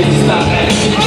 It's not that